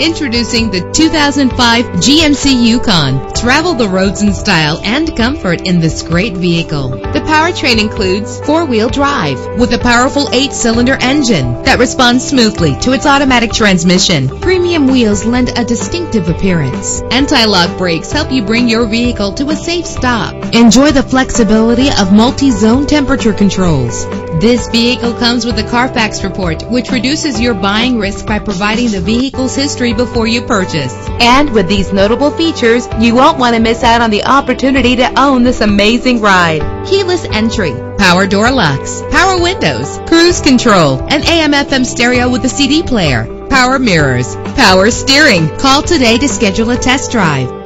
Introducing the 2005 GMC Yukon. Travel the roads in style and comfort in this great vehicle. The powertrain includes four-wheel drive with a powerful eight-cylinder engine that responds smoothly to its automatic transmission. Premium wheels lend a distinctive appearance. Anti-lock brakes help you bring your vehicle to a safe stop. Enjoy the flexibility of multi-zone temperature controls. This vehicle comes with a Carfax report, which reduces your buying risk by providing the vehicle's history before you purchase. And with these notable features, you won't want to miss out on the opportunity to own this amazing ride. Keyless entry, power door locks, power windows, cruise control, and AM FM stereo with a CD player, power mirrors, power steering. Call today to schedule a test drive.